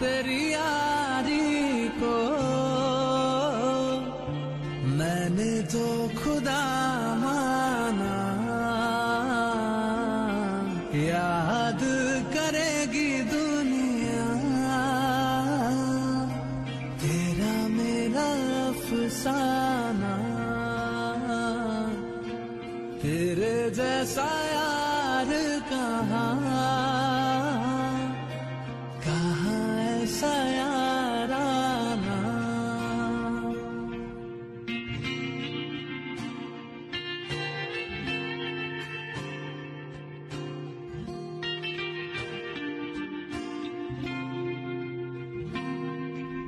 तेरी मैंने तो खुदा माना। याद करेगी दुनिया। तेरा मेरा तेरे जैसा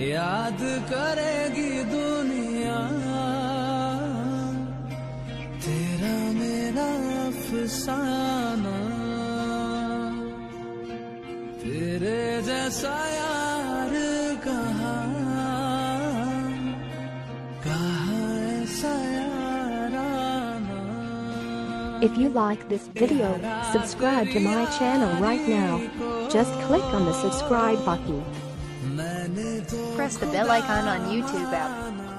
याद करेगी दुनिया तेरा मेरा अफसाना तेरे जैसा यार कहाँ कहाँ ऐसा याराना If you like this video, subscribe to my channel right now. Just click on the subscribe button. Press the bell icon on YouTube app.